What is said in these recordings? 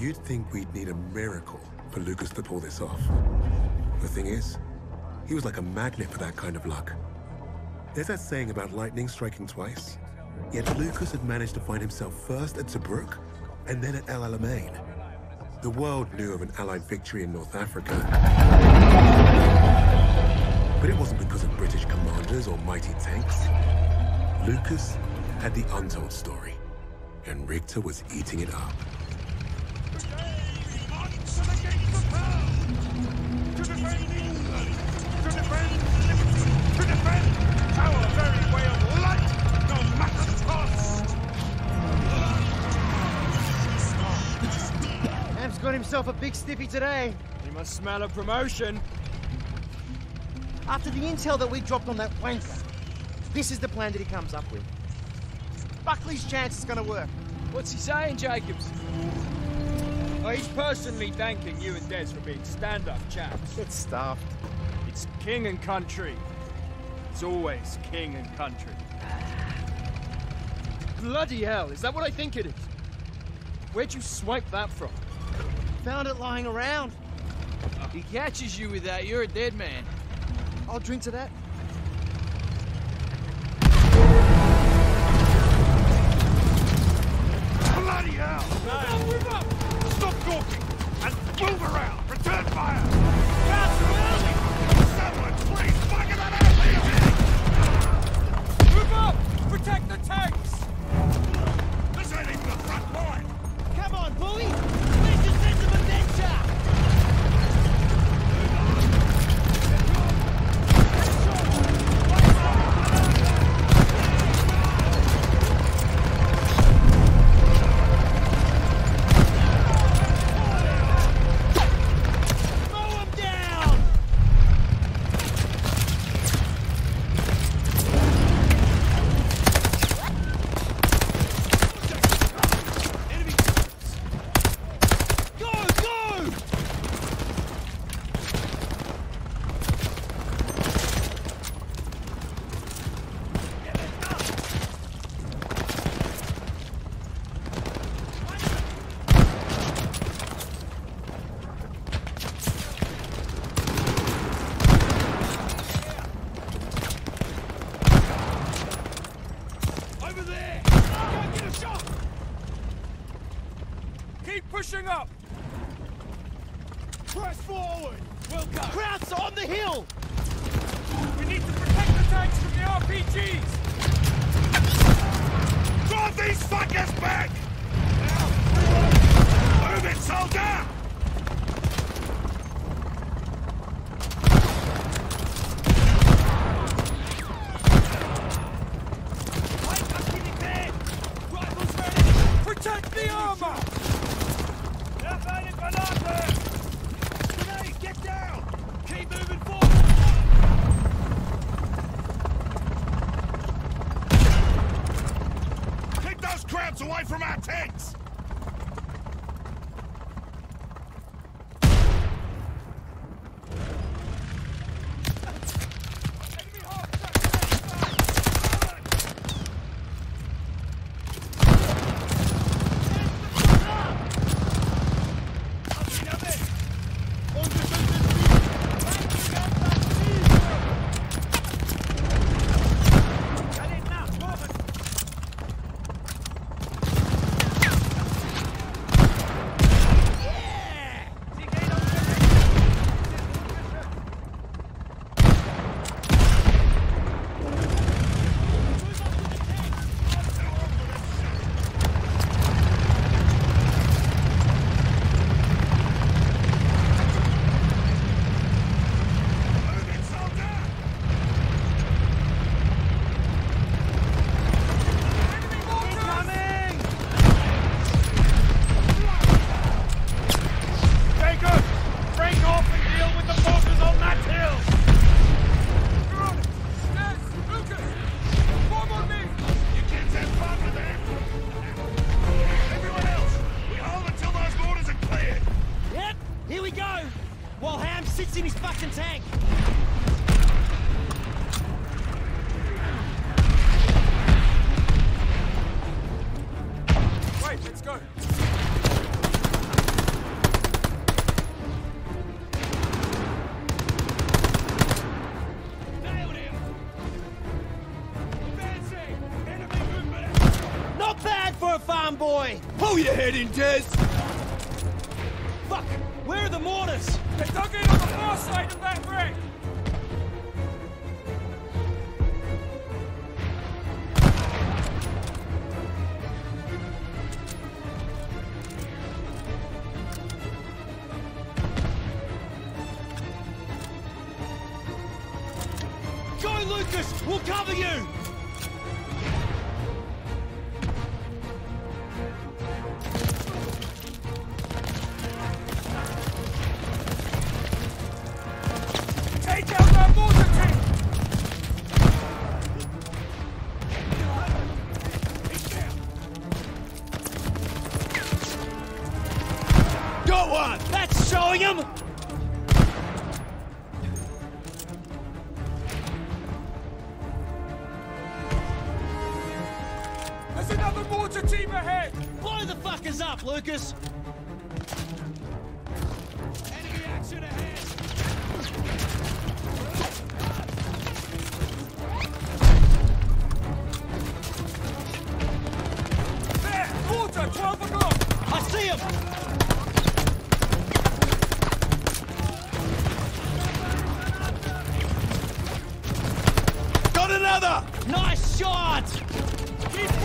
You'd think we'd need a miracle for Lucas to pull this off. The thing is, he was like a magnet for that kind of luck. There's that saying about lightning striking twice. Yet Lucas had managed to find himself first at Tobruk and then at El Alamein. The world knew of an Allied victory in North Africa. But it wasn't because of British commanders or mighty tanks. Lucas had the untold story, and Richter was eating it up. Got himself a big stiffy today. He must smell a promotion. After the intel that we dropped on that wanker, this is the plan that he comes up with. Buckley's chance is gonna work. What's he saying, Jacobs? Oh, he's personally thanking you and Des for being stand-up chaps. Get stuffed. It's king and country. It's always king and country. Bloody hell, is that what I think it is? Where'd you swipe that from? Found it lying around. He catches you with that, you're a dead man. I'll drink to that. Bloody hell! move up! Stop talking! And move around! Return fire! Someone, please, fucking that out Move up! Protect the tanks! The armor! Get down! Keep moving forward! Those crowds away from our tanks! We'll cover you!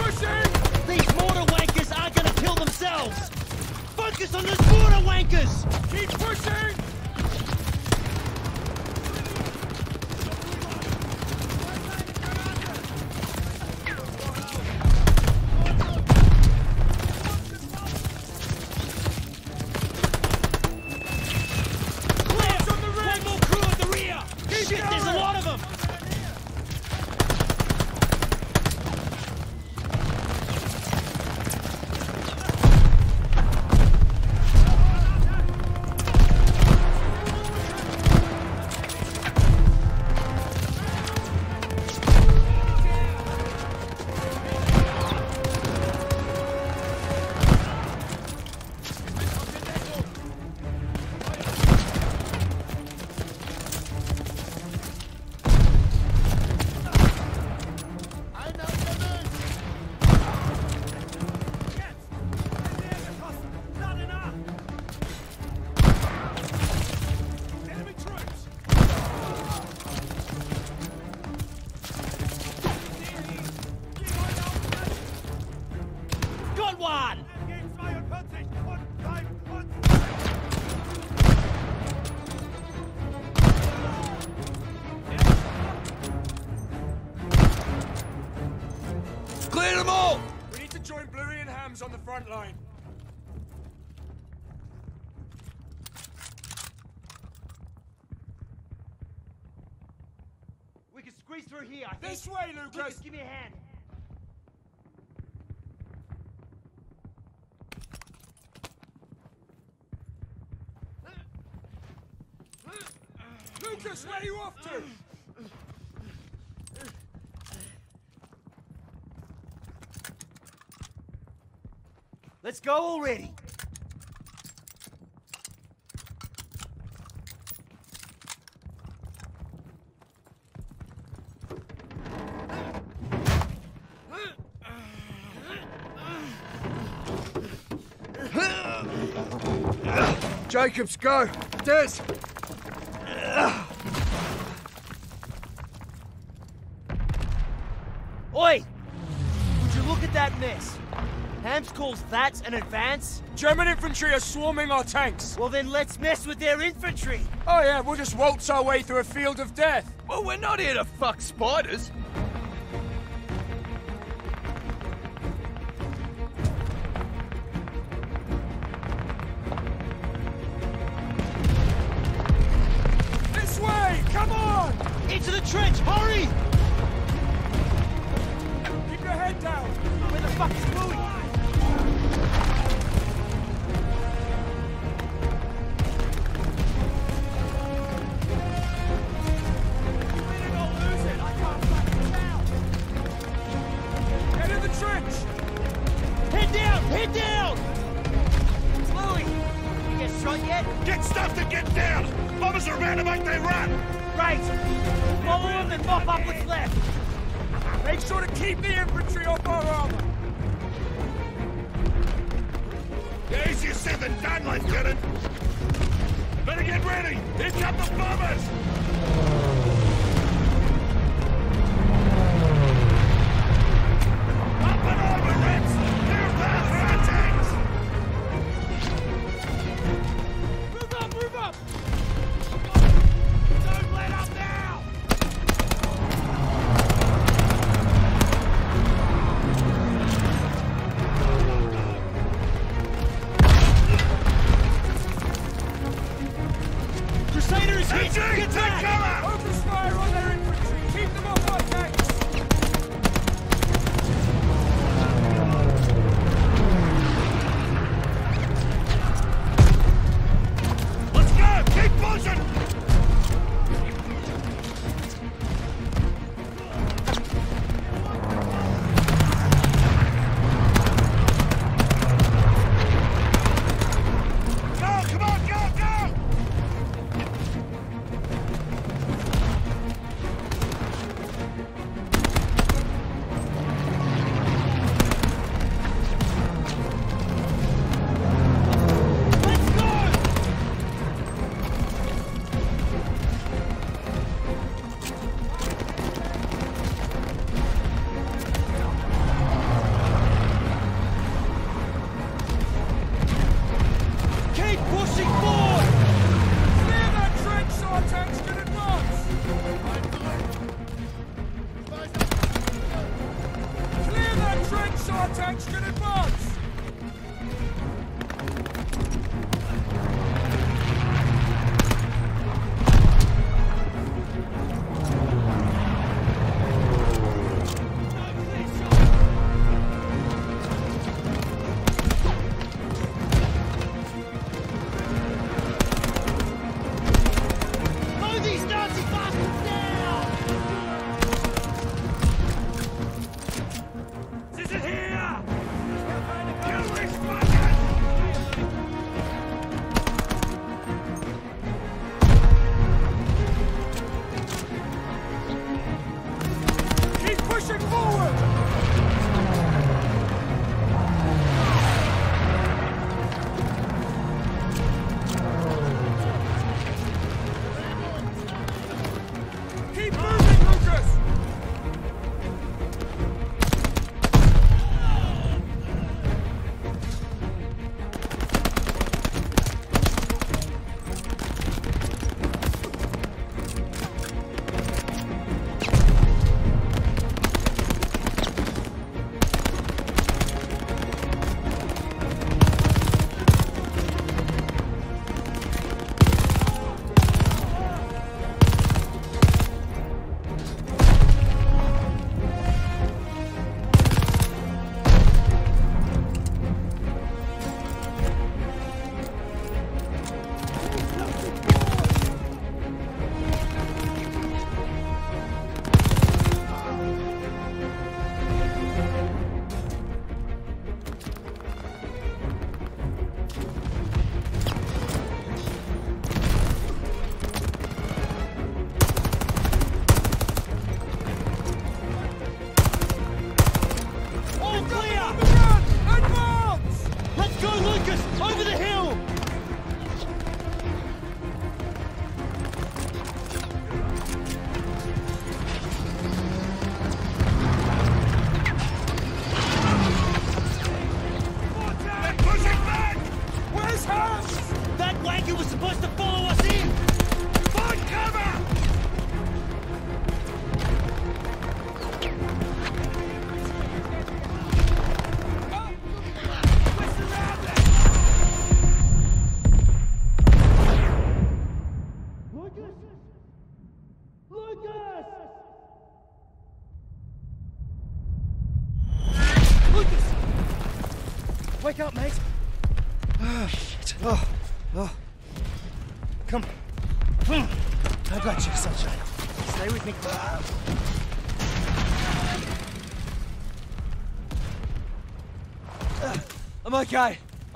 Pushing! These mortar wankers aren't gonna kill themselves! Focus on those mortar wankers! Keep pushing! I think. This way, Lucas, Lucas! give me a hand. Lucas, where are you off to? Let's go already! Jacobs, go! Des! Oi! Would you look at that mess? Hams calls that an advance? German infantry are swarming our tanks! Well then let's mess with their infantry! Oh yeah, we'll just waltz our way through a field of death! Well, we're not here to fuck spiders. Get stuffed and get down! Bombers are make they run! Right! Follow them and mop up what's left! Make sure to keep the infantry off our armor! Yeah, easier said than done, Lieutenant. Better get ready. Here come the bombers.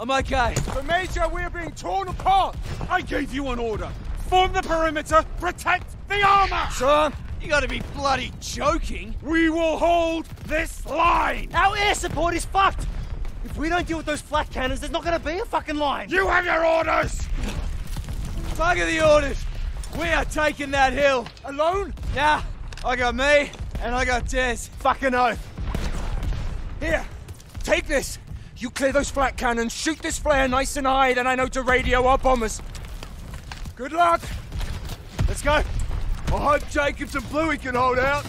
I'm okay. But Major, we're being torn apart! I gave you an order. Form the perimeter, protect the armor! Son, you gotta be bloody joking. We will hold this line! Our air support is fucked! If we don't deal with those flak cannons, there's not gonna be a fucking line! You have your orders! Bugger the orders. We are taking that hill. Alone? Yeah, I got me, and I got Des. Fucking oath. Here, take this. You clear those flak cannons, shoot this flare nice and high, then I know to radio our bombers. Good luck. Let's go. I hope Jacobs and Bluey can hold out.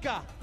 Got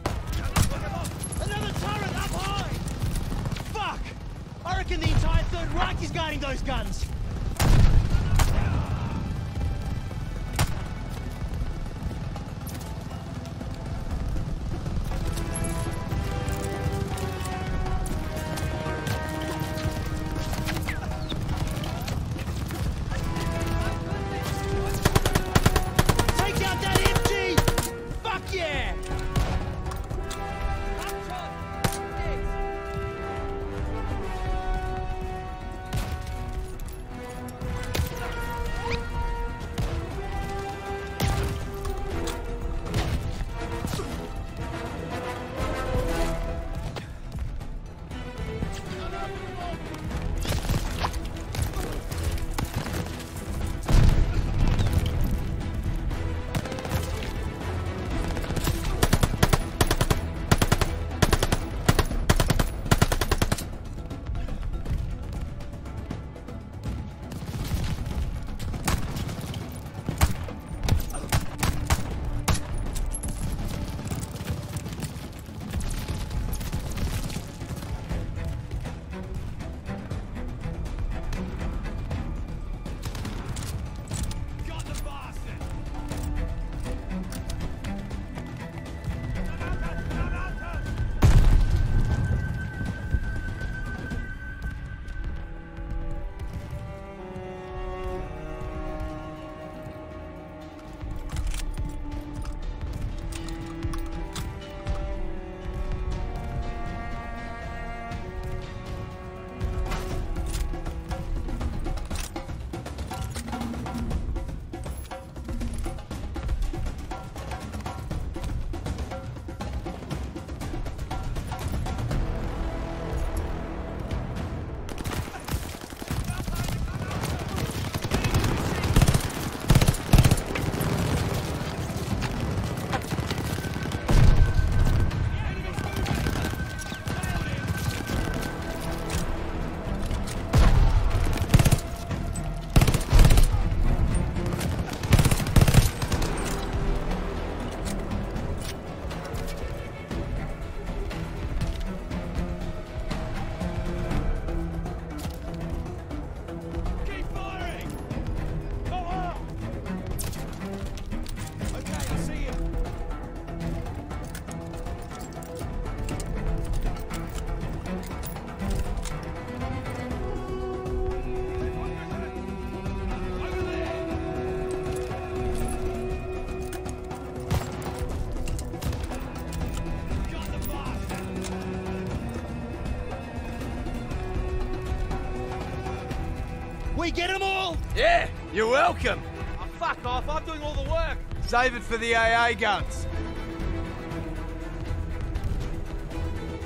get them all? Yeah, you're welcome. Oh, fuck off, I'm doing all the work. Save it for the AA guns.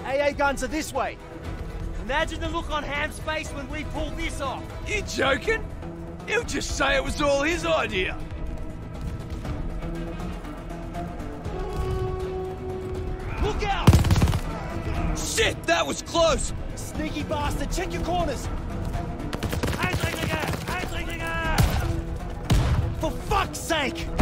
AA guns are this way. Imagine the look on Ham's face when we pull this off. You joking? He'll just say it was all his idea. Look out! Shit, that was close. Sneaky bastard, check your corners. Fuck's sake!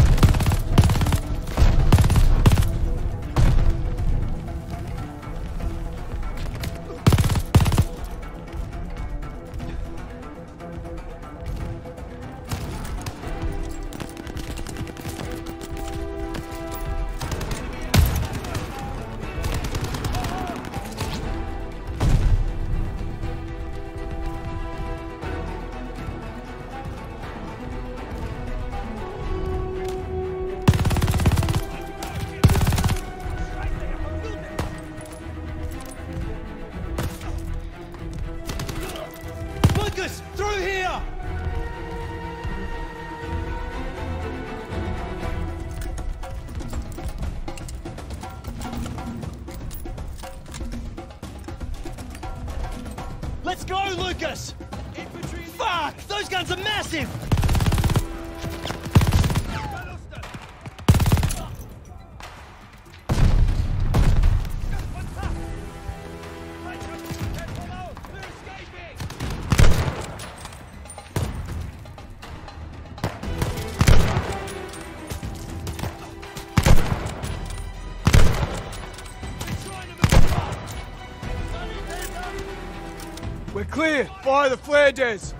We're clear. Fire the flare, Des. As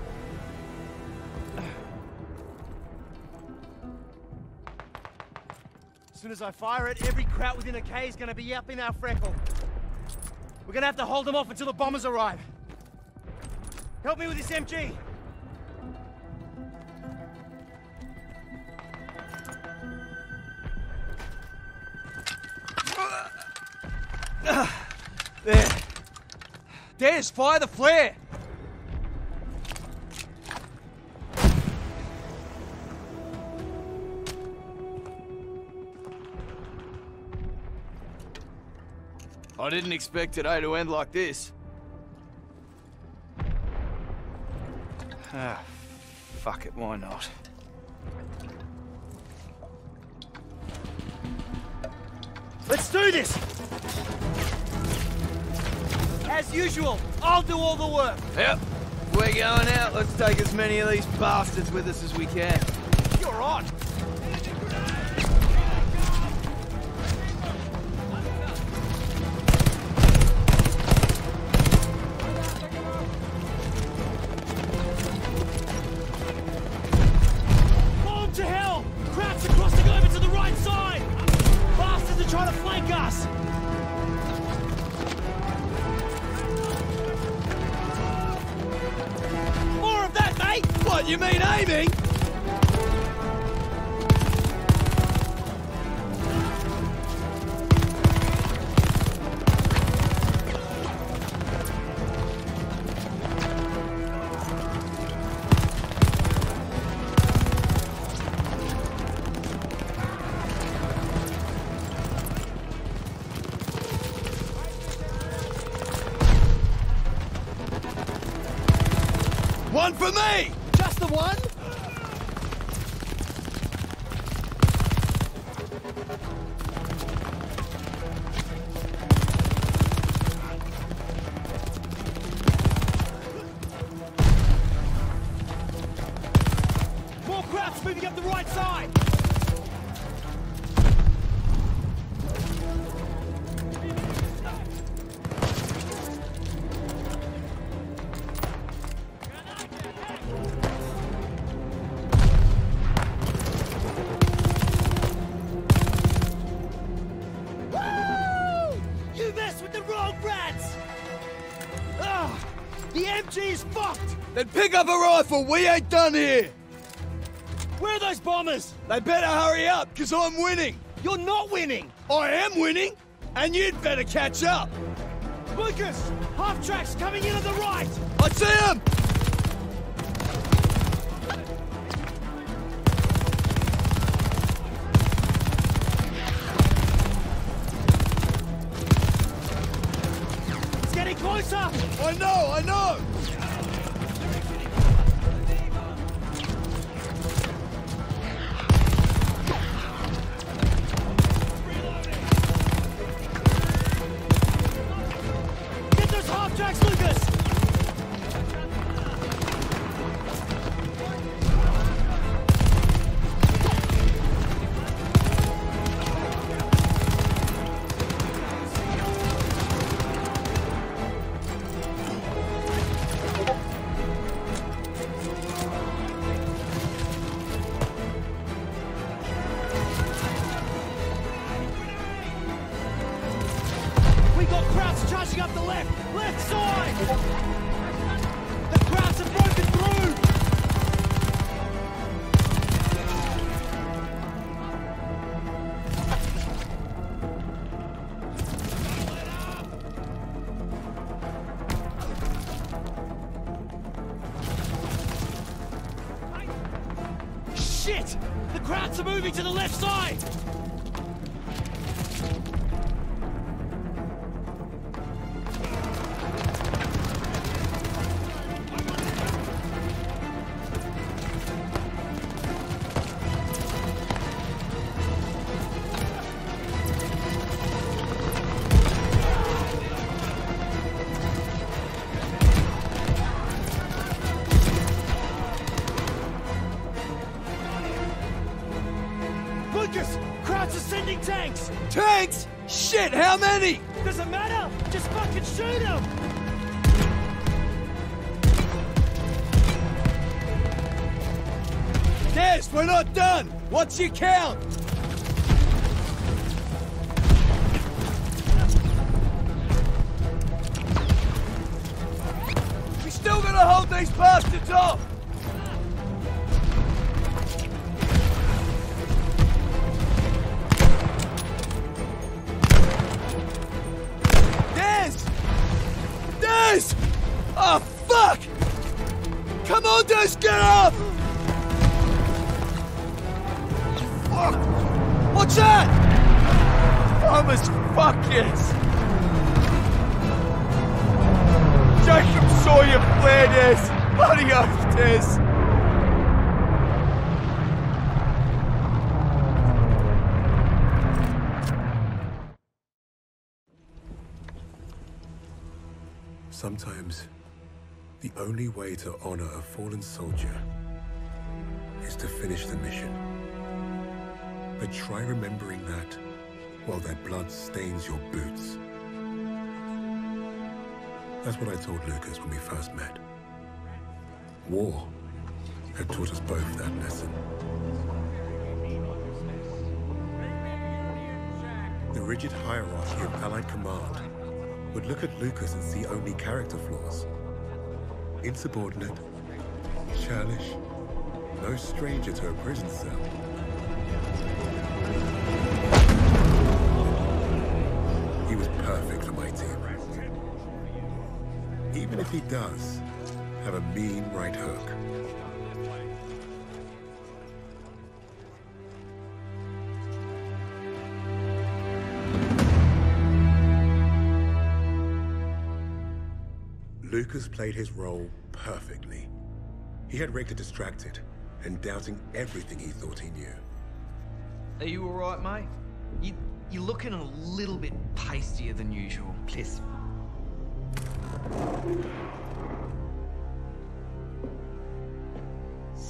soon as I fire it, every kraut within a K is gonna be up in our freckle. We're gonna have to hold them off until the bombers arrive. Help me with this MG. Des, fire the flare. I didn't expect today to end like this. Ah, fuck it, why not? Let's do this! As usual, I'll do all the work. Yep, we're going out. Let's take as many of these bastards with us as we can. You're on. Pick up a rifle, we ain't done here! Where are those bombers? They better hurry up, because I'm winning! You're not winning! I am winning, and you'd better catch up! Lucas! Half-track's coming in on the right! I see him! It's getting closer! I know, I know! Shit! The crowds are moving to the left side! What's your count? We still gotta hold these bastards off! Des! Des! Oh, fuck! Come on, Des, get up! What's that? Thomas, fuck yes! Jacob saw you flare this! Bloody oath, Des! Sometimes, the only way to honor a fallen soldier is to finish the mission. But try remembering that while their blood stains your boots. That's what I told Lucas when we first met. War had taught us both that lesson. The rigid hierarchy of Allied command would look at Lucas and see only character flaws. Insubordinate, churlish, no stranger to a prison cell. He was perfect for my team. Even if he does have a mean right hook. Lucas played his role perfectly. He had Richter distracted and doubting everything he thought he knew. Are you alright, mate? You, you're looking a little bit pastier than usual. Please.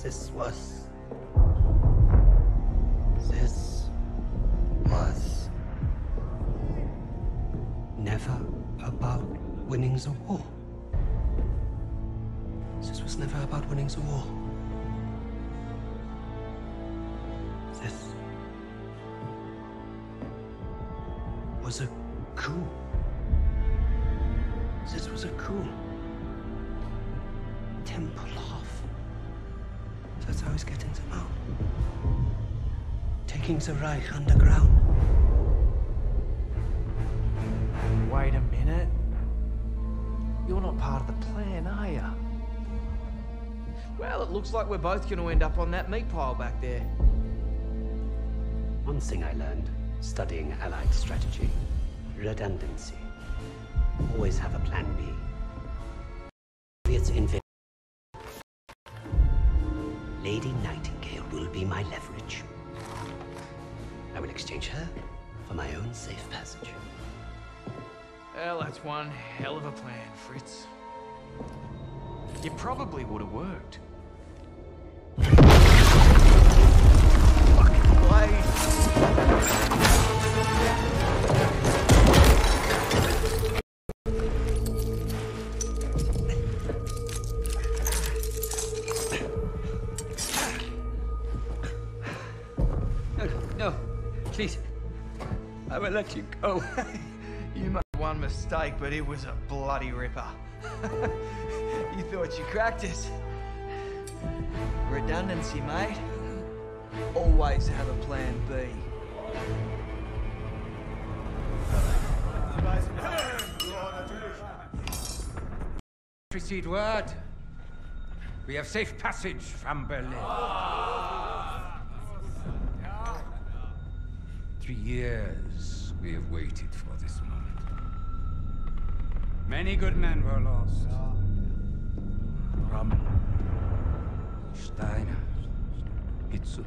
This was. This was. Never about winning the war. This was never about winning the war. This was a coup. This was a coup. Tempelhof. That's how he's getting them out. Taking the Reich underground. Wait a minute. You're not part of the plan, are you? Well, it looks like we're both going to end up on that meat pile back there. One thing I learned studying Allied strategy redundancy. Always have a plan B. Germans invade. Lady Nightingale will be my leverage. I will exchange her for my own safe passage. Well, that's one hell of a plan, Fritz. It probably would have worked. Please. I will let you go. You made one mistake, but it was a bloody ripper. you thought you cracked it. Redundancy, mate. Always have a plan B. Received word. We have safe passage from Berlin. Ah. Three years we have waited for this moment. Many good men were lost. Rommel, Steiner, Hitzel.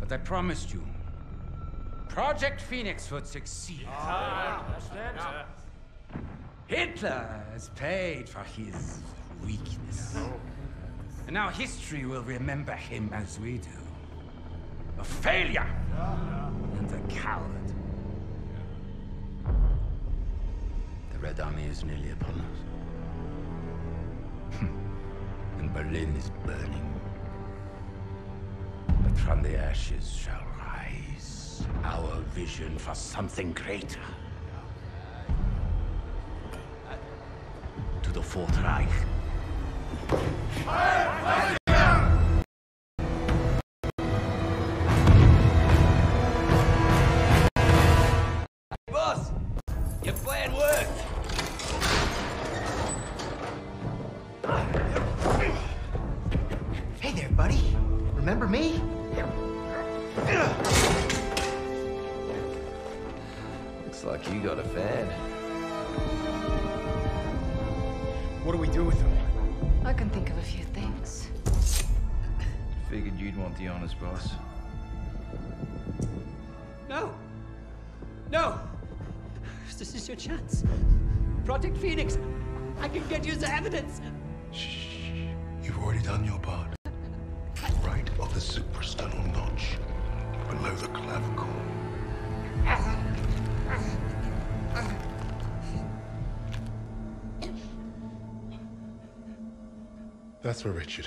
But I promised you, Project Phoenix would succeed. Hitler has paid for his weakness. And now history will remember him as we do. Failure and a coward. The Red Army is nearly upon us. and Berlin is burning. But from the ashes shall rise our vision for something greater. To the Fourth Reich. Project Phoenix. I can get you the evidence. Shh. You've already done your part. Right of the suprasternal notch, below the clavicle. That's for Richard.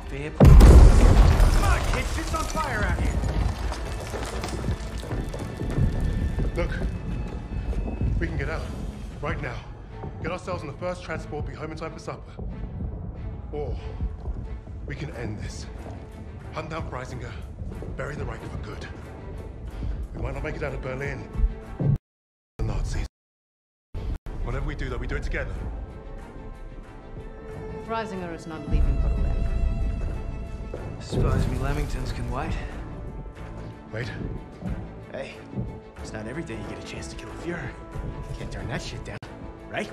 Off airport. Come on, kid, shit's on fire out here. Look, we can get out. Right now. Get ourselves on the first transport, be home in time for supper. Or we can end this. Hunt down Freisinger, bury the Reich for good. We might not make it out of Berlin. The Nazis. Whatever we do, though, we do it together. Freisinger is not leaving Berlin. Suppose me Lamingtons can wait. Wait. Hey, it's not every day you get a chance to kill a Fuhrer. Can't turn that shit down, right?